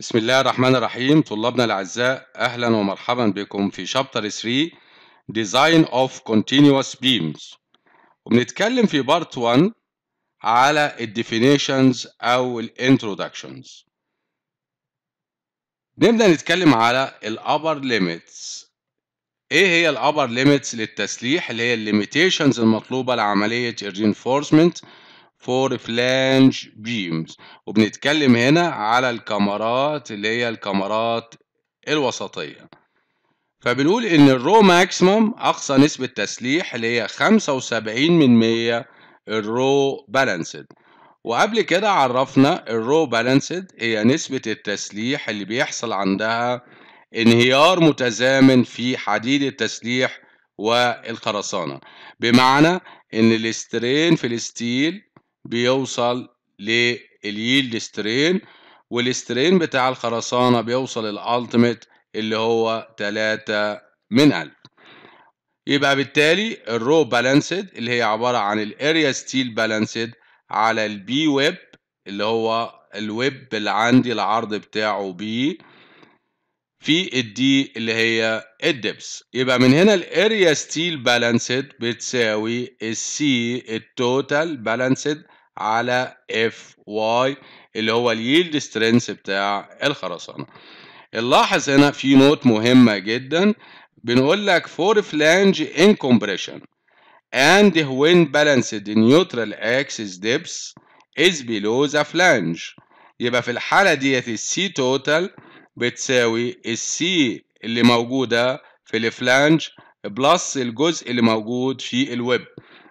بسم الله الرحمن الرحيم. طلابنا الأعزاء أهلا ومرحبا بكم في شابتر 3 Design of Continuous Beams. وبنتكلم في بارت 1 على ال definitions أو ال introductions. نبدأ نتكلم على ال upper limits. إيه هي ال upper limits للتسليح؟ اللي هي ال limitations المطلوبة لعملية ال reinforcement for flange beams وبنتكلم هنا على الكاميرات اللي هي الكاميرات الوسطية. فبنقول إن ال rho maximum أقصى نسبة تسليح اللي هي 75 من 100 ال rho balanced. وقبل كده عرفنا ال rho balanced هي نسبة التسليح اللي بيحصل عندها انهيار متزامن في حديد التسليح والخرسانة. بمعنى إن ال strain في ال steel بيوصل لل yield strain وال strain بتاع الخرسانة بيوصل ال ultimate اللي هو 3 من 1000 يبقى بالتالي ال rho balanced اللي هي عبارة عن ال area steel balanced على ال b web اللي هو الويب اللي عندي العرض بتاعه b في ال d اللي هي ال depth يبقى من هنا ال area steel balanced بتساوي ال C ال total balanced على fy اللي هو ال yield strength بتاع الخرسانة. نلاحظ هنا في note مهمة جدا. بنقول لك for flange in compression and when balanced neutral axis depth is below the flange. يبقى في الحالة ديت ال C total بتساوي ال C اللي موجودة في ال flange plus الجزء اللي موجود في الويب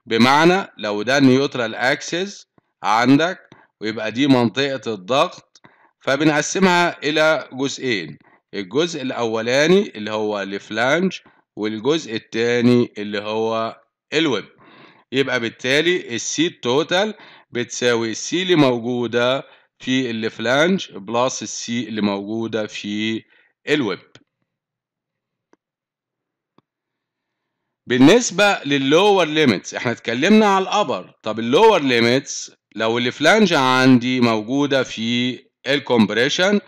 بمعنى لو ده neutral axis عندك ويبقى دي منطقة الضغط فبنقسمها إلى جزئين الجزء الأولاني اللي هو ال flange والجزء الثاني اللي هو الويب. يبقى بالتالي ال C total بتساوي ال C اللي موجودة في ال flange plus ال C اللي موجودة في الويب. بالنسبة لل lower limits إحنا اتكلمنا على ال upper طب ال lower limits لو ال flange عندي موجودة في ال compression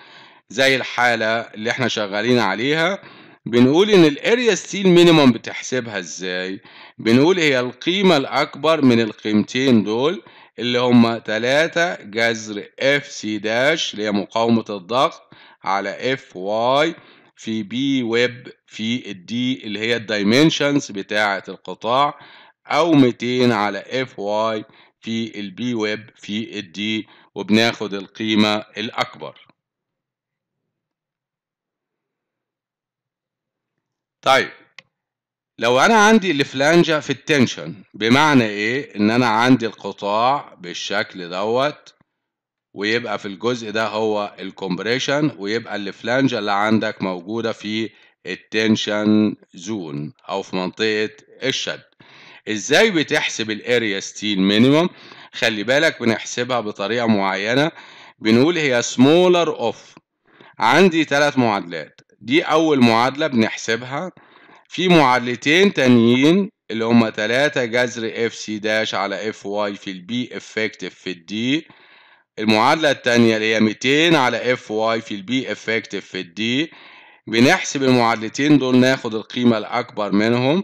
زي الحالة اللي إحنا شغالين عليها بنقول إن ال area steel minimum بتحسبها إزاي؟ بنقول هي القيمة الأكبر من القيمتين دول اللي هما 3 جذر fc dash اللي هي مقاومة الضغط على fy في b web في ال d اللي هي ال dimensions بتاعة القطاع أو 200 على fy في ال b web في ال d وبناخد القيمة الأكبر طيب لو أنا عندي الفلانجة في ال tension بمعنى إيه؟ إن أنا عندي القطاع بالشكل دوت ويبقى في الجزء ده هو ال compression ويبقى الفلانجة اللي عندك موجودة في ال tension zone أو في منطقة الشد إزاي بتحسب ال area steel minimum خلي بالك بنحسبها بطريقة معينة بنقول هي smaller of عندي ثلاث معادلات دي أول معادلة بنحسبها. في معادلتين تانيين اللي هما 3 جذر fc dash على fy في ال b effective في ال d المعادلة الثانية اللي هي 200 على fy في ال b effective في ال d بنحسب المعادلتين دول ناخد القيمة الأكبر منهم.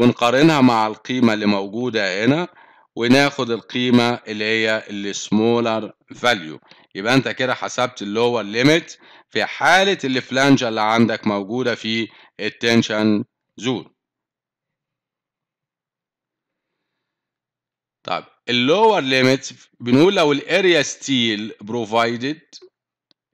ونقارنها مع القيمة اللي موجودة هنا وناخد القيمة اللي هي ال smaller value يبقى انت كده حسبت ال lower limit في حالة الفلانجة اللي عندك موجودة في ال tension zone طب ال lower limit بنقول لو ال area steel provided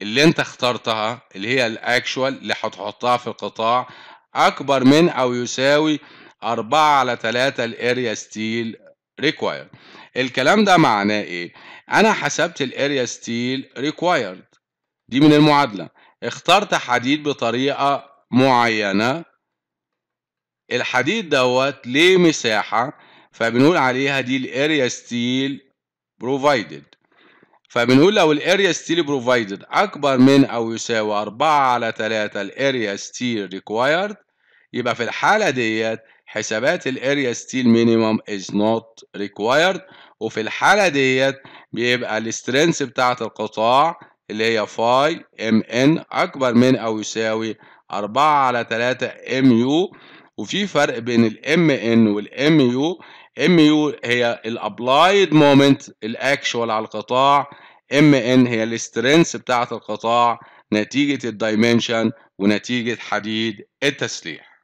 اللي انت اخترتها اللي هي ال actual اللي هتحطها في القطاع أكبر من أو يساوي 4 على 3 ال area steel required الكلام ده معناه إيه؟ أنا حسبت ال area steel required دي من المعادلة. اخترت حديد بطريقة معينة. الحديد دوت ليه مساحة؟ فبنقول عليها دي ال area steel provided فبنقول لو ال area steel provided أكبر من أو يساوي 4 على 3 ال area steel required يبقى في الحالة ديت حسابات ال area steel minimum is not required وفي الحالة ديت بيبقى ال strength بتاعة القطاع اللي هي phi Mn أكبر من أو يساوي 4 على 3 Mu وفي فرق بين ال Mn وال Mu Mu هي ال applied moment ال actual على القطاع. Mn هي ال strength بتاعة القطاع نتيجة الدايمنشن ونتيجة حديد التسليح.